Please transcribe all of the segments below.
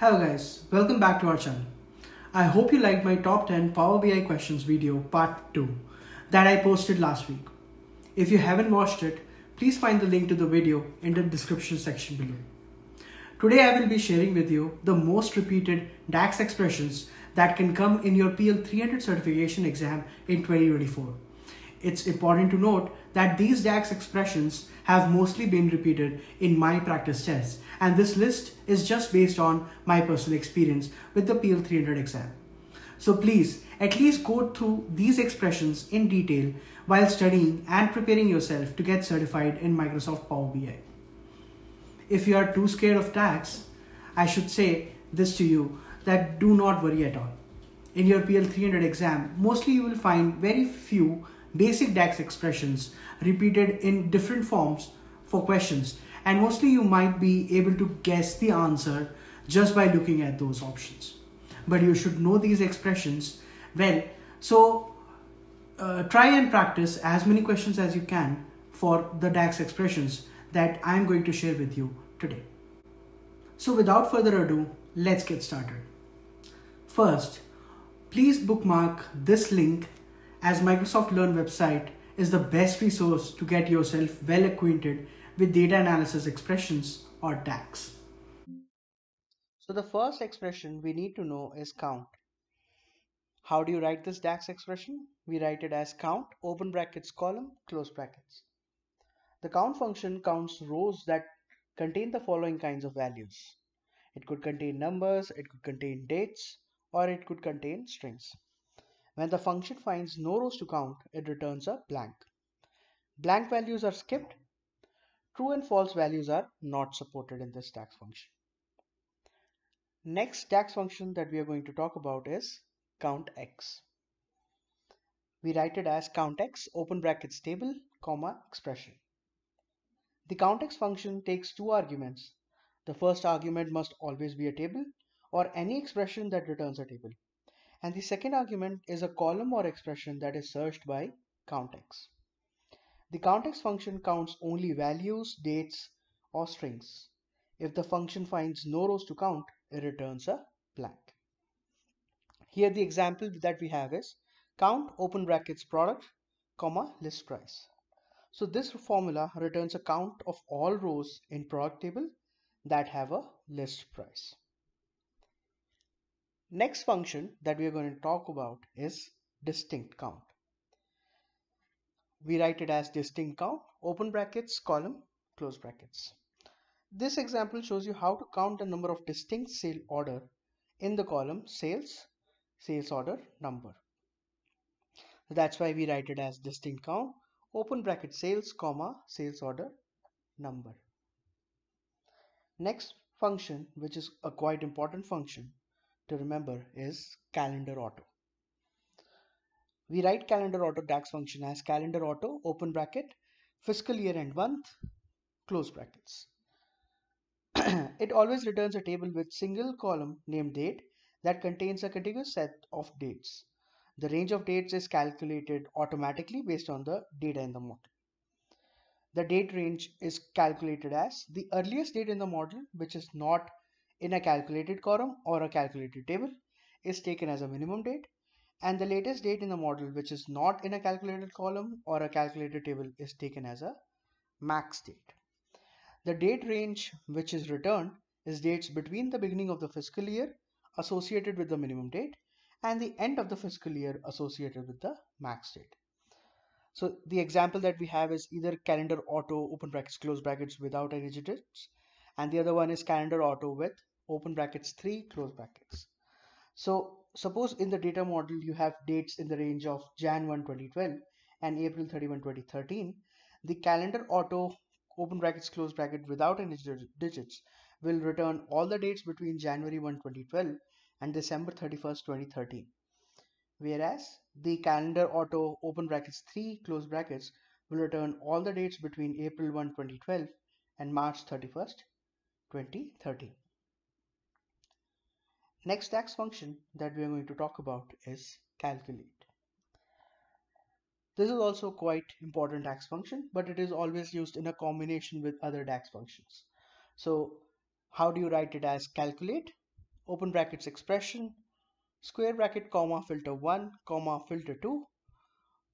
Hello guys, welcome back to our channel. I hope you liked my top 10 Power BI questions video part 2 that I posted last week. If you haven't watched it, please find the link to the video in the description section below. Today I will be sharing with you the most repeated DAX expressions that can come in your PL 300 certification exam in 2024. It's important to note that these DAX expressions have mostly been repeated in my practice tests and this list is just based on my personal experience with the PL 300 exam. So please at least go through these expressions in detail while studying and preparing yourself to get certified in Microsoft Power BI. If you are too scared of DAX, I should say this to you that do not worry at all. In your PL 300 exam, mostly you will find very few basic DAX expressions repeated in different forms for questions and mostly you might be able to guess the answer just by looking at those options. But you should know these expressions well. So uh, try and practice as many questions as you can for the DAX expressions that I'm going to share with you today. So without further ado, let's get started. First, please bookmark this link as Microsoft Learn website is the best resource to get yourself well acquainted with data analysis expressions or DAX. So the first expression we need to know is count. How do you write this DAX expression? We write it as count, open brackets, column, close brackets. The count function counts rows that contain the following kinds of values. It could contain numbers, it could contain dates, or it could contain strings. When the function finds no rows to count, it returns a blank. Blank values are skipped. True and false values are not supported in this DAX function. Next DAX function that we are going to talk about is countx. We write it as countx open brackets table comma expression. The countx function takes two arguments. The first argument must always be a table or any expression that returns a table and the second argument is a column or expression that is searched by countx. The countx function counts only values, dates, or strings. If the function finds no rows to count, it returns a blank. Here the example that we have is count open brackets product, comma list price. So this formula returns a count of all rows in product table that have a list price. Next function that we are going to talk about is distinct count. We write it as distinct count, open brackets, column, close brackets. This example shows you how to count the number of distinct sale order in the column sales, sales order number. That's why we write it as distinct count, open bracket sales, comma, sales order number. Next function, which is a quite important function, to remember is calendar auto. We write calendar auto DAX function as calendar auto open bracket fiscal year end month close brackets. it always returns a table with single column named date that contains a contiguous set of dates. The range of dates is calculated automatically based on the data in the model. The date range is calculated as the earliest date in the model which is not in a calculated column or a calculated table is taken as a minimum date and the latest date in the model which is not in a calculated column or a calculated table is taken as a max date. The date range which is returned is dates between the beginning of the fiscal year associated with the minimum date and the end of the fiscal year associated with the max date. So the example that we have is either calendar auto open brackets close brackets without any digits and the other one is calendar auto with open brackets 3 close brackets. So suppose in the data model you have dates in the range of Jan 1 2012 and April 31 2013 the calendar auto open brackets close bracket without any digits will return all the dates between January 1 2012 and December 31st 2013 whereas the calendar auto open brackets 3 close brackets will return all the dates between April 1 2012 and March 31st 2013 Next DAX function that we are going to talk about is calculate. This is also quite important DAX function, but it is always used in a combination with other DAX functions. So how do you write it as calculate? open brackets expression, square bracket comma filter 1 comma filter 2,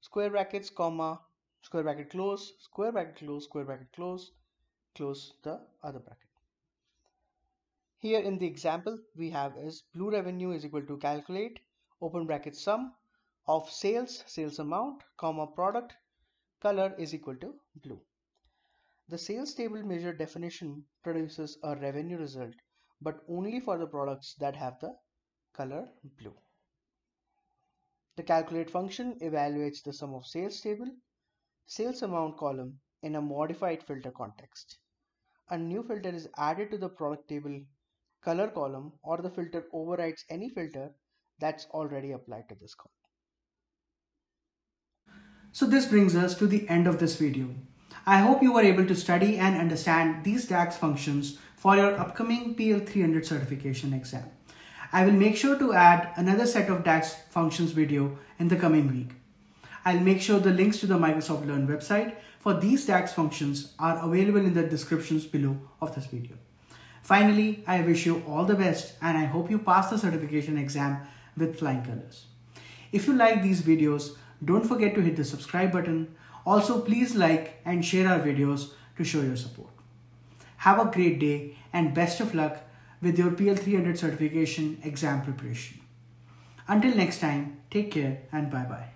square brackets comma square bracket close, square bracket close, square bracket close, close the other bracket. Here in the example we have is blue revenue is equal to calculate open bracket sum of sales, sales amount, comma product, color is equal to blue. The sales table measure definition produces a revenue result but only for the products that have the color blue. The calculate function evaluates the sum of sales table, sales amount column in a modified filter context. A new filter is added to the product table color column or the filter overrides any filter that's already applied to this column. So this brings us to the end of this video. I hope you were able to study and understand these DAX functions for your upcoming PL300 certification exam. I will make sure to add another set of DAX functions video in the coming week. I'll make sure the links to the Microsoft Learn website for these DAX functions are available in the descriptions below of this video. Finally, I wish you all the best and I hope you pass the certification exam with flying colors. If you like these videos, don't forget to hit the subscribe button. Also, please like and share our videos to show your support. Have a great day and best of luck with your PL300 certification exam preparation. Until next time, take care and bye bye.